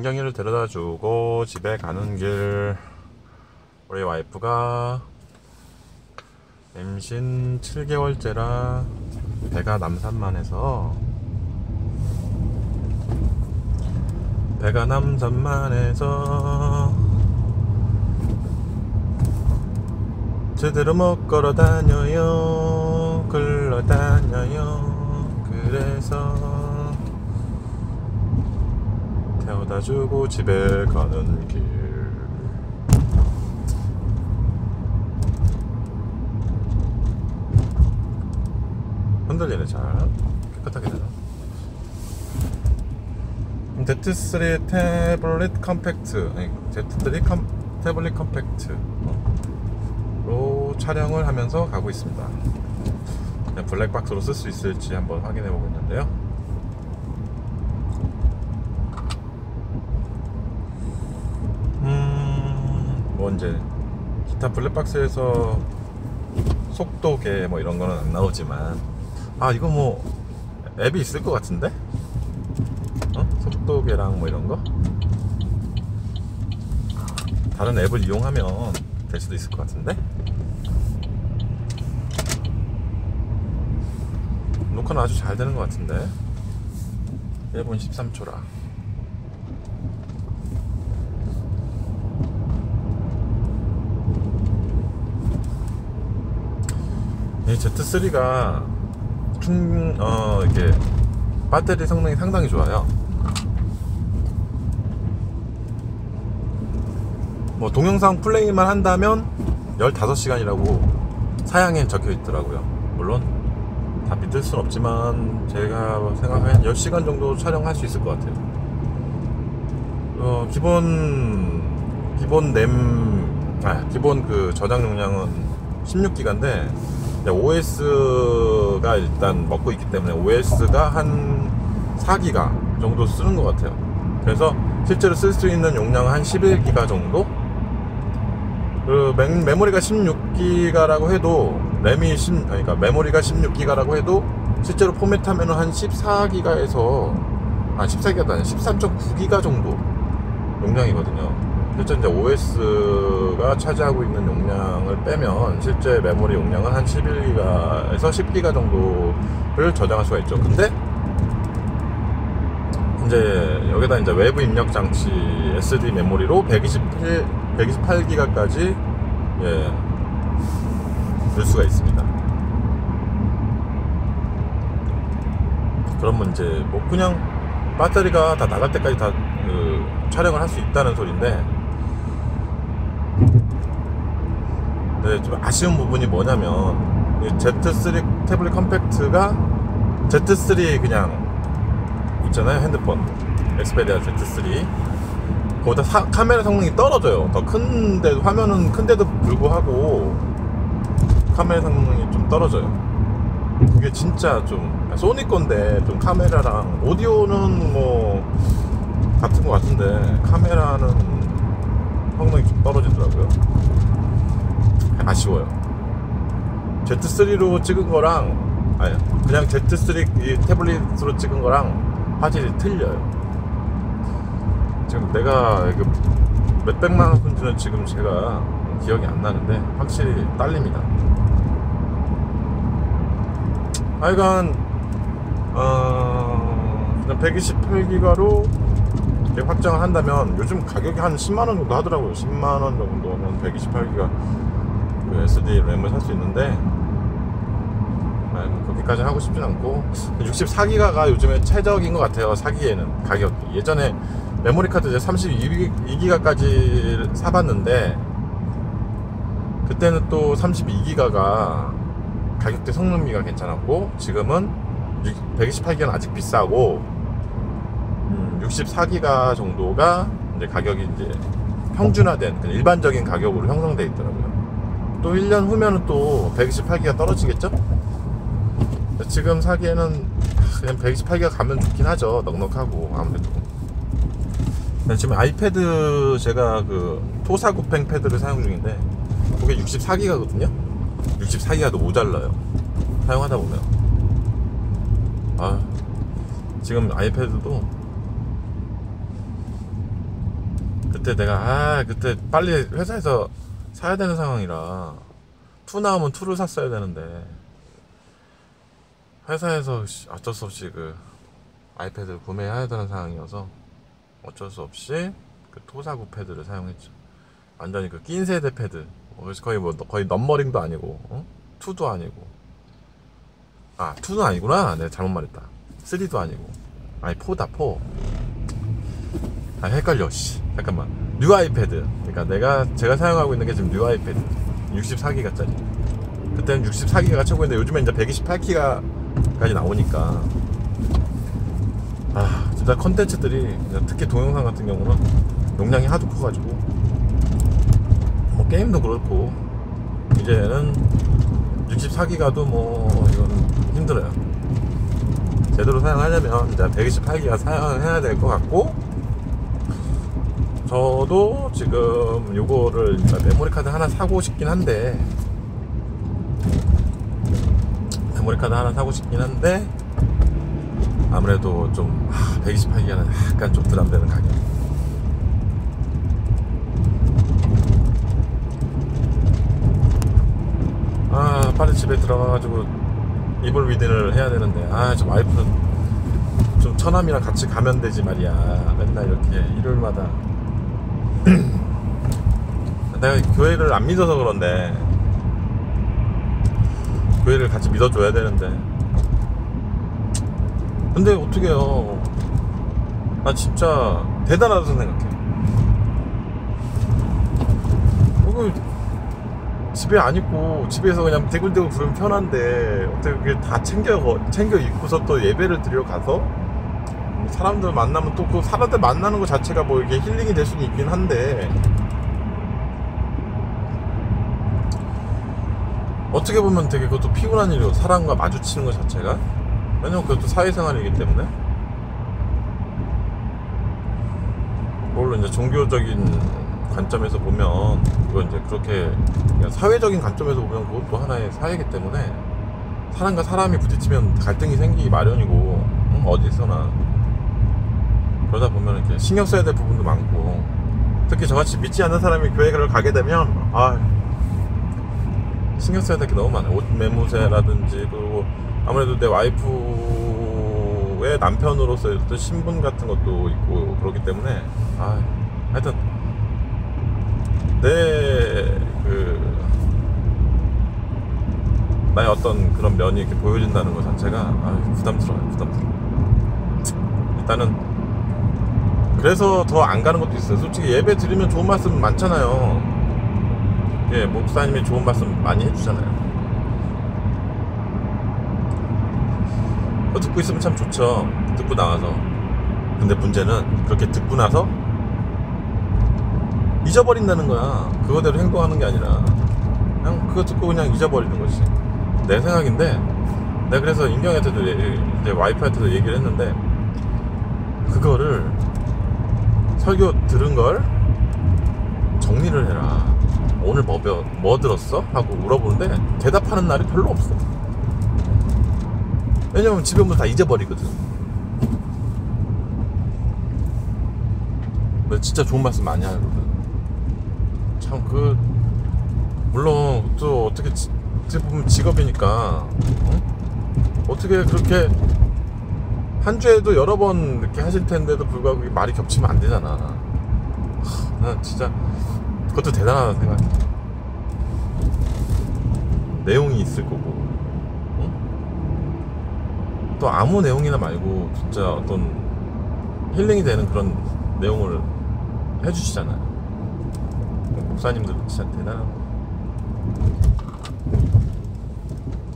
안경이를 데려다 주고 집에 가는 길. 우리 와이프가 임신 7개월째라 배가 남산만해서 배가 남산만해서 제대로 못 걸어 다녀요. 걸어 다녀요. 그래서 태워다 주고 집에 가는 길. 흔들리네 잘. 깨끗하게 되나? Z3 Tablet Compact 아니 Z3 컴, Tablet Compact로 촬영을 하면서 가고 있습니다. 블랙박스로 쓸 수 있을지 한번 확인해 보고 있는데요 뭐 이제 기타 블랙박스에서 속도계 뭐 이런 거는 안 나오지만 아 이거 뭐 앱이 있을 것 같은데? 어? 속도계랑 뭐 이런 거? 다른 앱을 이용하면 될 수도 있을 것 같은데? 녹화는 아주 잘 되는 것 같은데 1분 13초라 이 Z3가 충, 어, 이게 배터리 성능이 상당히 좋아요. 뭐 동영상 플레이만 한다면 15시간이라고 사양에 적혀 있더라고요. 물론 다 믿을 순 없지만 제가 생각한 10시간 정도 촬영할 수 있을 것 같아요. 어, 기본 기본 램 아, 기본 그 저장 용량은 16기가인데 OS가 일단 먹고 있기 때문에 OS가 한 4기가 정도 쓰는 것 같아요. 그래서 실제로 쓸 수 있는 용량은 한 11기가 정도? 그 메, 모리가 16기가라고 해도 램이 10, 그러니까 메모리가 16기가라고 해도 실제로 포맷하면 한 14기가에서 아 14기가도 아니라 13.9기가 정도 용량이거든요. 실제 이제 OS가 차지하고 있는 용량을 빼면 실제 메모리 용량은 한 11기가에서 10기가 정도를 저장할 수가 있죠. 근데 이제 여기다 이제 외부 입력 장치 SD 메모리로 128 128기가까지 예, 넣을 수가 있습니다. 그러면 이제 뭐 그냥 배터리가 다 나갈 때까지 다 그 촬영을 할 수 있다는 소리인데 네, 좀 아쉬운 부분이 뭐냐면 Z3 태블릿 컴팩트가 Z3 그냥 있잖아요 핸드폰. 엑스페리아 Z3 거기다 사, 카메라 성능이 떨어져요. 더 큰데 화면은 큰데도 불구하고 카메라 성능이 좀 떨어져요. 그게 진짜 좀 소니 건데 좀 카메라랑 오디오는 뭐 같은 것 같은데 카메라는 성능이 좀 떨어지더라고요 아쉬워요. Z3로 찍은 거랑 아니 그냥 Z3 이 태블릿으로 찍은 거랑 화질이 틀려요. 지금 내가 몇백만 원 손주는 지금 제가 기억이 안 나는데 확실히 딸립니다. 하여간 어 그냥 128기가로 확장을 한다면 요즘 가격이 한 10만원 정도 하더라고요. 10만원 정도면 128기가 그 SD 램을 살 수 있는데 아, 뭐 그렇게까지 하고 싶진 않고 64기가가 요즘에 최적인 것 같아요 사기에는 가격이 예전에 메모리 카드 이제 32기가까지 사봤는데 그때는 또 32기가가 가격대 성능비가 괜찮았고 지금은 128기가는 아직 비싸고 64기가 정도가 이제 가격이 이제 평준화된 일반적인 가격으로 형성되어 있더라고요. 또 1년 후면은 또 128기가 떨어지겠죠? 지금 사기에는 그냥 128기가 가면 좋긴 하죠. 넉넉하고 아무래도. 지금 아이패드 제가 그 토사구팽 패드를 사용 중인데 그게 64기가거든요. 64기가도 모자라요. 사용하다 보면. 아, 지금 아이패드도 그때 내가 아 그때 빨리 회사에서 사야 되는 상황이라 two 나오면 two를 샀어야 되는데 회사에서 씨, 어쩔 수 없이 그 아이패드를 구매해야 되는 상황이어서 어쩔 수 없이 그 토사구 패드를 사용했죠. 완전히 그 낀 세대 패드. 어, 그래서 거의 뭐 거의 numbering도 아니고 어? two도 아니고 아 two는 아니구나. 내가 잘못 말했다. three도 아니고 아니 four다 four. 아 헷갈려 씨 잠깐만 뉴 아이패드. 그러니까 내가 제가 사용하고 있는 게 지금 뉴 아이패드. 64기가짜리. 그때는 64기가가 최고인데 요즘엔 이제 128기가까지 나오니까. 아 진짜 컨텐츠들이 특히 동영상 같은 경우는 용량이 하도 커가지고. 뭐 게임도 그렇고. 이제는 64기가도 뭐 이건 힘들어요. 제대로 사용하려면 이제 128기가 사용해야 될 것 같고 저도 지금 요거를 메모리 카드 하나 사고 싶긴 한데 메모리 카드 하나 사고 싶긴 한데 아무래도 좀 128기가는 약간 좀 부담되는 가격. 아 빨리 집에 들어가가지고 이불 위드를 해야 되는데 아저 와이프는 좀 처남이랑 같이 가면 되지 말이야. 맨날 이렇게 일요일마다 내가 교회를 안 믿어서 그런데 교회를 같이 믿어줘야 되는데. 근데 어떻게 해요? 나 진짜 대단하다고 생각해. 집에 안 입고 집에서 그냥 대굴대굴 부르면 편한데 어떻게 그게 다 챙겨 챙겨 입고서 또 예배를 드려 가서 사람들 만나면 또 그 사람들 만나는 것 자체가 뭐 이게 힐링이 될 수는 있긴 한데. 어떻게 보면 되게 그것도 피곤한 일이고 사람과 마주치는 것 자체가. 왜냐면 그것도 사회생활이기 때문에. 물론 이제 종교적인 관점에서 보면 그건 이제 그렇게 사회적인 관점에서 보면 그것도 하나의 사회이기 때문에 사람과 사람이 부딪히면 갈등이 생기기 마련이고 응? 어디서나 그러다 보면 이렇게 신경 써야 될 부분도 많고. 특히 저같이 믿지 않는 사람이 교회를 가게 되면 아 신경 써야 될 게 너무 많아요. 옷 매무새라든지 그리고 아무래도 내 와이프의 남편으로서의 어떤 신분 같은 것도 있고 그렇기 때문에 아 하여튼 내그 나의 어떤 그런 면이 이렇게 보여진다는 것 자체가 아, 부담스러워요. 부담스러워 일단은 그래서 더 안 가는 것도 있어요. 솔직히 예배 드리면 좋은 말씀 많잖아요. 예, 목사님이 좋은 말씀 많이 해주잖아요. 듣고 있으면 참 좋죠. 듣고 나와서. 근데 문제는 그렇게 듣고 나서 잊어버린다는 거야. 그거대로 행동하는 게 아니라 그냥 그거 듣고 그냥 잊어버리는 거지. 내 생각인데 내가 그래서 인경한테도 이제 와이프한테도 얘기를 했는데 그거를 설교 들은 걸 정리를 해라. 오늘 뭐, 배, 뭐 들었어? 하고 물어보는데 대답하는 날이 별로 없어. 왜냐면 집에 오면 다 잊어버리거든. 진짜 좋은 말씀 많이 하거든. 참, 그, 물론 또 어떻게, 어떻게 보면 직업이니까, 응? 어떻게 그렇게 한 주에도 여러 번 이렇게 하실 텐데도 불구하고 말이 겹치면 안 되잖아. 난 진짜 그것도 대단하다 생각해. 내용이 있을 거고, 응? 또 아무 내용이나 말고 진짜 어떤 힐링이 되는 그런 내용을 해주시잖아요. 목사님들 진짜 대단하고.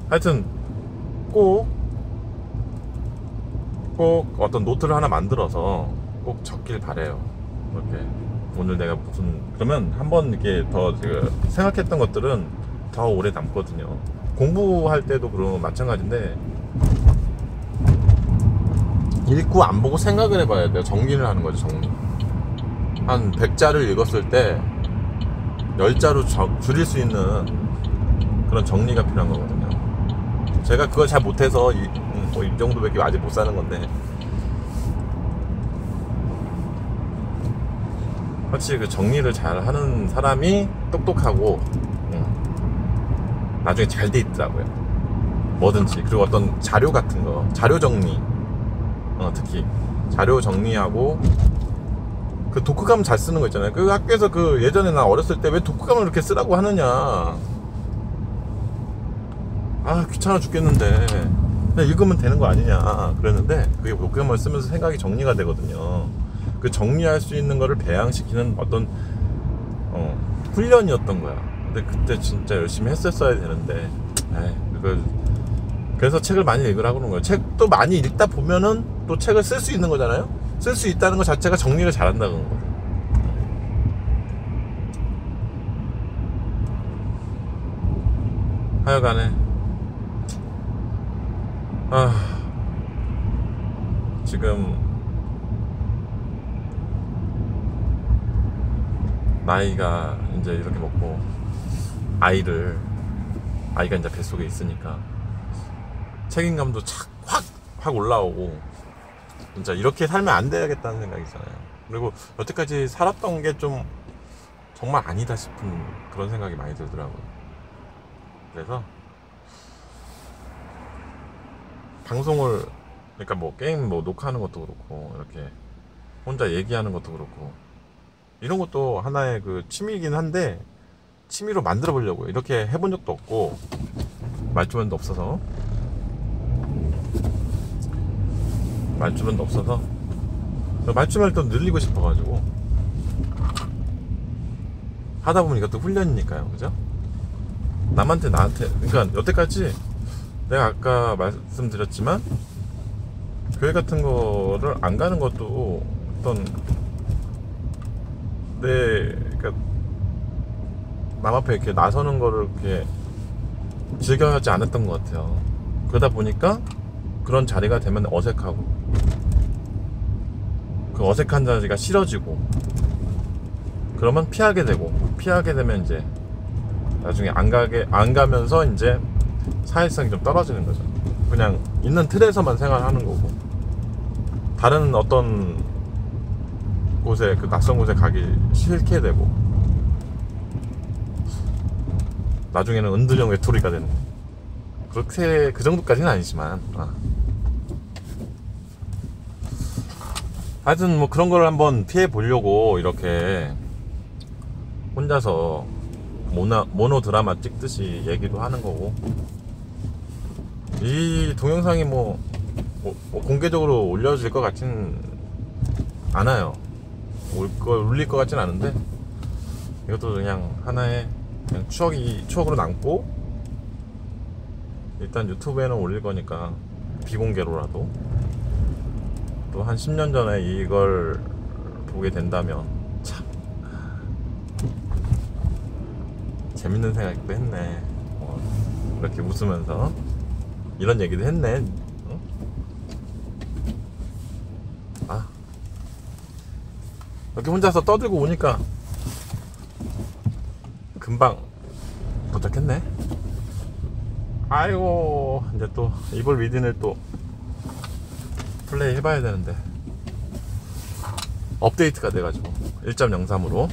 하여튼 꼭 꼭 어떤 노트를 하나 만들어서 꼭 적길 바래요. 이렇게 오늘 내가 무슨 그러면 한번 이렇게 더 제가 생각했던 것들은 더 오래 남거든요. 공부할 때도 그런 마찬가지인데 읽고 안 보고 생각을 해봐야 돼요. 정리를 하는 거죠, 정리. 한 100자를 읽었을 때 10자로 줄일 수 있는 그런 정리가 필요한 거거든요. 제가 그걸 잘 못해서 이, 뭐 이 정도밖에 아직 못 사는 건데 확실히 그 정리를 잘 하는 사람이 똑똑하고 음, 나중에 잘 돼 있더라고요. 뭐든지 그리고 어떤 자료 같은 거 자료 정리 어, 특히 자료 정리하고 그 독후감 잘 쓰는 거 있잖아요. 그 학교에서 그 예전에 나 어렸을 때 왜 독후감을 이렇게 쓰라고 하느냐. 아 귀찮아 죽겠는데 그냥 읽으면 되는 거 아니냐 그랬는데 그게 독후감을 쓰면서 생각이 정리가 되거든요. 그 정리할 수 있는 거를 배양시키는 어떤 어, 훈련이었던 거야. 근데 그때 진짜 열심히 했었어야 되는데, 에이, 그걸 그래서 책을 많이 읽으라고 그러는 거예요. 책도 많이 읽다 보면은 또 책을 쓸 수 있는 거잖아요. 쓸 수 있다는 것 자체가 정리를 잘한다는 거죠. 하여간에 아 지금 나이가 이제 이렇게 먹고 아이를 아이가 이제 뱃속에 있으니까 책임감도 착확 확 올라오고 진짜 이렇게 살면 안 되겠다는 생각이잖아요. 그리고 여태까지 살았던 게 좀 정말 아니다 싶은 그런 생각이 많이 들더라고요. 그래서 방송을 그러니까 뭐 게임 뭐 녹화하는 것도 그렇고 이렇게 혼자 얘기하는 것도 그렇고 이런 것도 하나의 그 취미이긴 한데 취미로 만들어 보려고 이렇게 해본 적도 없고 말주변도 없어서. 말주변도 없어서. 말주변을 또 늘리고 싶어가지고. 하다 보면 이것도 훈련이니까요. 그죠? 남한테 나한테 그러니까 여태까지 내가 아까 말씀드렸지만 교회 같은 거를 안 가는 것도 어떤 내 그러니까 남 앞에 이렇게 나서는 거를 이렇게 즐겨하지 않았던 것 같아요. 그러다 보니까 그런 자리가 되면 어색하고 그 어색한 자리가 싫어지고 그러면 피하게 되고 피하게 되면 이제 나중에 안 가게 안 가면서 이제 사회성이 좀 떨어지는 거죠. 그냥 있는 틀에서만 생활하는 거고 다른 어떤 곳에 그 낯선 곳에 가기 싫게 되고 나중에는 은둔형 외톨이가 되는 그렇게 그 정도까지는 아니지만 아. 하여튼 뭐 그런 걸 한번 피해 보려고 이렇게 혼자서 모나, 모노 드라마 찍듯이 얘기도 하는 거고. 이 동영상이 뭐, 뭐, 뭐 공개적으로 올려질 것 같진 않아요. 올 거, 울릴 것 같진 않은데 이것도 그냥 하나의 그냥 추억이 추억으로 남고 일단 유튜브에는 올릴 거니까 비공개로라도. 또 한 10년 전에 이걸 보게 된다면 참 재밌는 생각도 했네. 어, 이렇게 웃으면서 이런 얘기도 했네. 어? 아. 이렇게 혼자서 떠들고 오니까 금방 도착했네. 아이고 이제 또 이볼 위딘을 또 플레이 해봐야 되는데. 업데이트가 돼가지고 1.03으로.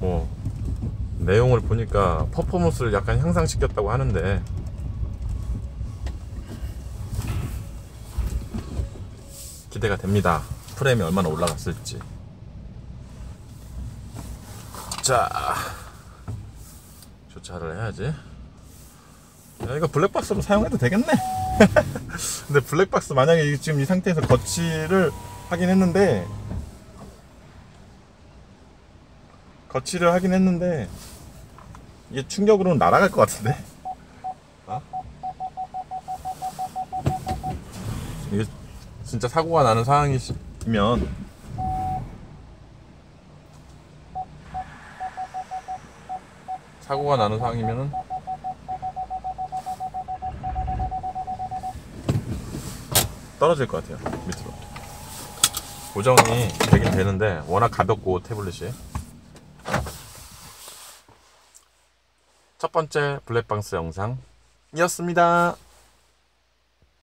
뭐 내용을 보니까 퍼포먼스를 약간 향상시켰다고 하는데. 기대가 됩니다. 프레임이 얼마나 올라갔을지. 자. 주차를 해야지. 야, 이거 블랙박스로 사용해도 되겠네. 근데 블랙박스 만약에 지금 이 상태에서 거치를 하긴 했는데 거치를 하긴 했는데 이게 충격으로는 날아갈 것 같은데? 어? 이게 진짜 사고가 나는 상황이면. 사고가 나는 상황이면은? 떨어질 것 같아요 밑으로. 고정이 되긴 되는데 워낙 가볍고 태블릿이 번째 블랙박스 영상이었습니다